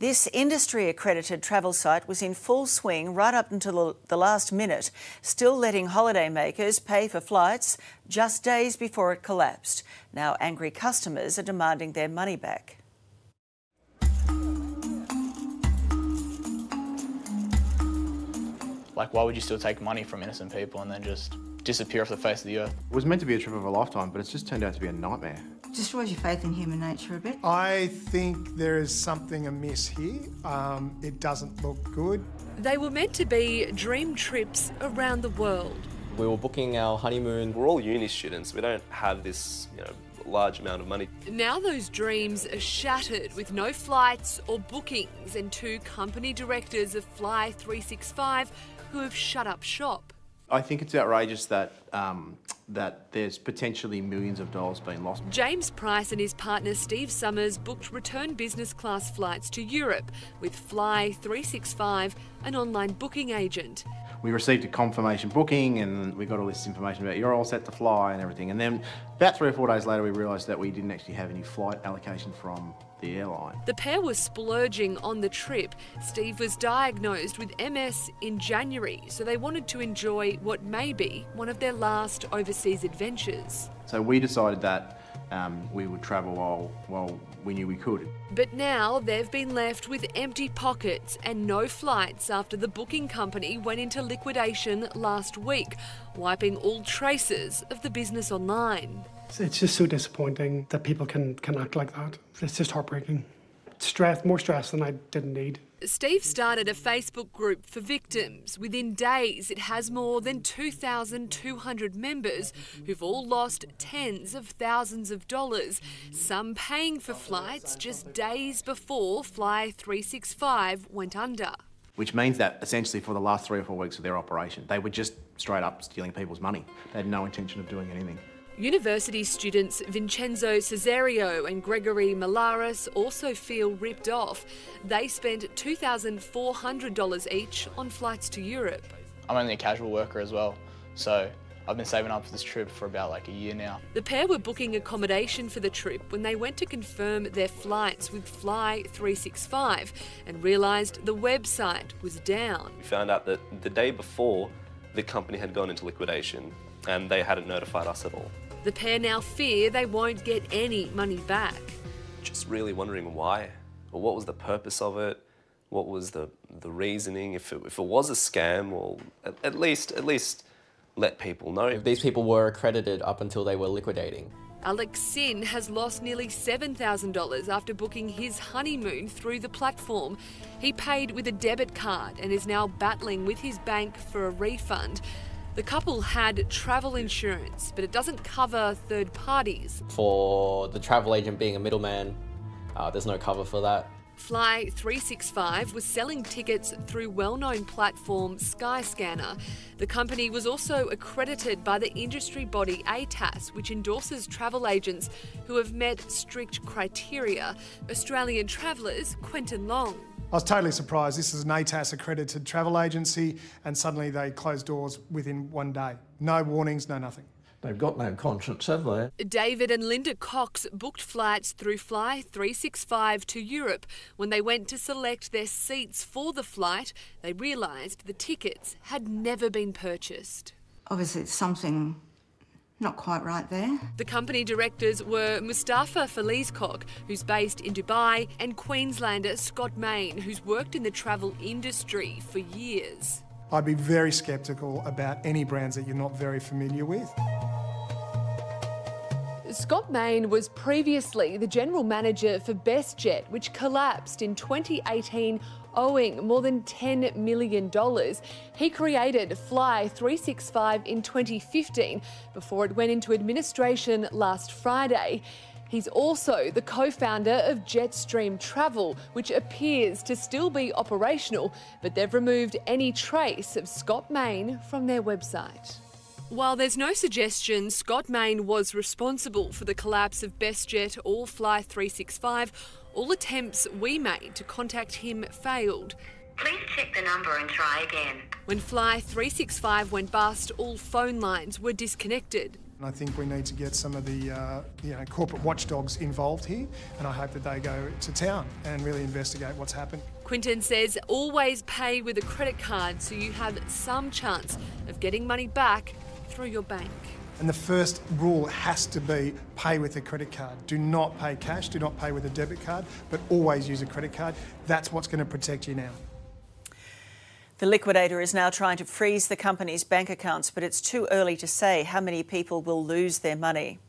This industry accredited travel site was in full swing right up until the last minute, still letting holidaymakers pay for flights just days before it collapsed. Now, angry customers are demanding their money back. Like, why would you still take money from innocent people and then just disappear off the face of the earth? It was meant to be a trip of a lifetime, but it's just turned out to be a nightmare. Destroys your faith in human nature a bit. I think there is something amiss here. Um, it doesn't look good. They were meant to be dream trips around the world. We were booking our honeymoon. We're all uni students. We don't have this, you know, large amount of money. Now those dreams are shattered with no flights or bookings and two company directors of Fly 365 who have shut up shop. I think it's outrageous that um, that there's potentially millions of dollars being lost. James Price and his partner Steve Summers booked return business class flights to Europe with Fly 365, an online booking agent. We received a confirmation booking and we got all this information about you're all set to fly and everything. And then about three or four days later, we realised that we didn't actually have any flight allocation from the airline. The pair were splurging on the trip. Steve was diagnosed with MS in January, so they wanted to enjoy what may be one of their last overseas adventures. So we decided that um, we would travel while, while we knew we could. But now they've been left with empty pockets and no flights after the booking company went into liquidation last week, wiping all traces of the business online. It's just so disappointing that people can, can act like that. It's just heartbreaking. Stress, more stress than I didn't need. Steve started a Facebook group for victims. Within days, it has more than 2,200 members who've all lost tens of thousands of dollars, some paying for flights just days before Fly 365 went under. Which means that essentially for the last three or four weeks of their operation, they were just straight up stealing people's money. They had no intention of doing anything. University students Vincenzo Cesario and Gregory Malaris also feel ripped off. They spent $2,400 each on flights to Europe. I'm only a casual worker as well, so I've been saving up for this trip for about like a year now. The pair were booking accommodation for the trip when they went to confirm their flights with Fly 365 and realised the website was down. We found out that the day before, the company had gone into liquidation and they hadn't notified us at all. The pair now fear they won't get any money back. Just really wondering why, or what was the purpose of it, what was the, the reasoning, if it, if it was a scam, or at, at least, at least let people know. If these people were accredited up until they were liquidating. Alex Sin has lost nearly $7,000 after booking his honeymoon through the platform. He paid with a debit card and is now battling with his bank for a refund. The couple had travel insurance, but it doesn't cover third parties. For the travel agent being a middleman, uh, there's no cover for that. Fly 365 was selling tickets through well known platform Skyscanner. The company was also accredited by the industry body ATAS, which endorses travel agents who have met strict criteria. Australian Traveller's Quentin Long. I was totally surprised. This is an ATAS accredited travel agency, and suddenly they closed doors within one day. No warnings, no nothing. They've got no conscience, have they? David and Linda Cox booked flights through Fly 365 to Europe. When they went to select their seats for the flight, they realised the tickets had never been purchased. Obviously, it's something not quite right there. The company directors were Mustafa Falizkok, who's based in Dubai, and Queenslander Scott Main, who's worked in the travel industry for years. I'd be very sceptical about any brands that you're not very familiar with. Scott Main was previously the general manager for BestJet, which collapsed in 2018 owing more than $10 million. He created Fly 365 in 2015 before it went into administration last Friday. He's also the co founder of Jetstream Travel, which appears to still be operational, but they've removed any trace of Scott Main from their website. While there's no suggestion Scott Main was responsible for the collapse of BestJet or Fly 365, all attempts we made to contact him failed. Please check the number and try again. When Fly 365 went bust, all phone lines were disconnected. And I think we need to get some of the uh, you know, corporate watchdogs involved here, and I hope that they go to town and really investigate what's happened. Quentin says always pay with a credit card so you have some chance of getting money back through your bank. And the first rule has to be pay with a credit card. Do not pay cash, do not pay with a debit card, but always use a credit card. That's what's going to protect you now. The liquidator is now trying to freeze the company's bank accounts, but it's too early to say how many people will lose their money.